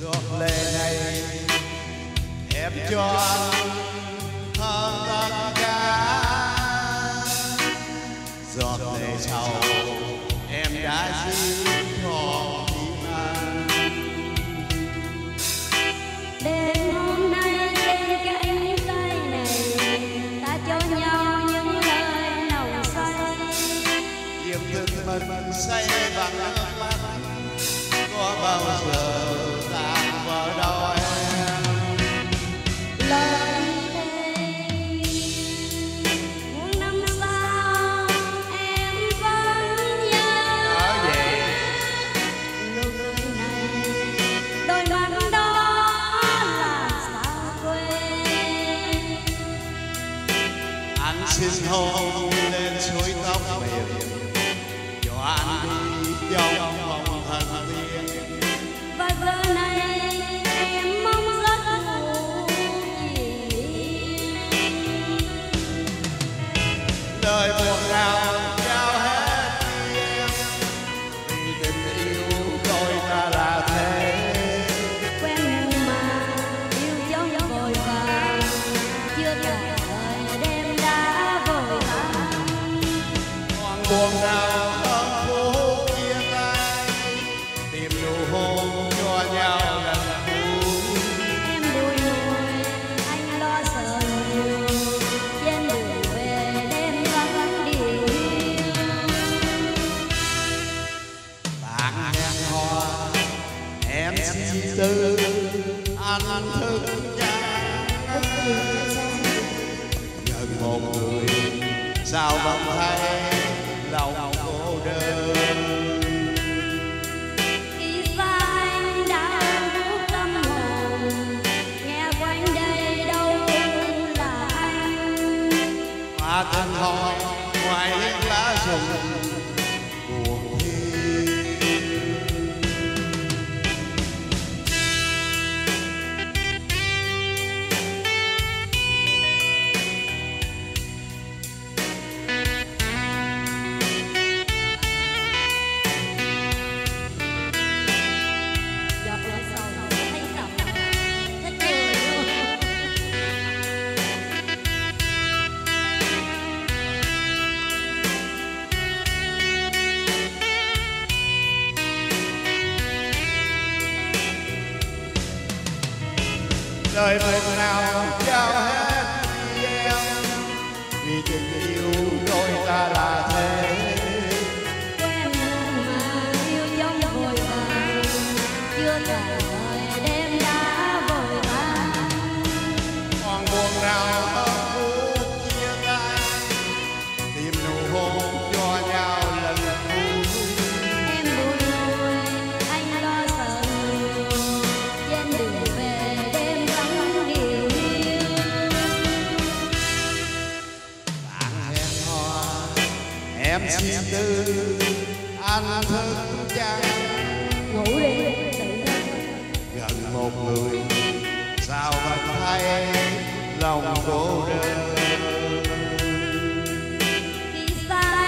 cho anh hơn tất cả giọt lệ sầu em đã giữ trọn tim anh đêm hôm nay trên cánh cây này ta cho nhau những lời nồng say. Yêu thương mình say bằng nước mắt có bao giờ anh xin nụ hôn cho nhau lần cuối em bùi ngùi anh lo sợ nhiều. Trên đường về đêm vắng điều bạn hẹn hò em xin tư anh thức trắng gần một người sao vẫn thấy lòng cô đơn mà tình ngoài những lá rừng đời mình nào trao hết em vì tình yêu đôi ta là thế. Quen mà yêu giống vội vàng chưa cả em tư anh thức trắng ngủ đi. Gần một người sao vẫn thấy lòng cô đơn? Khi xa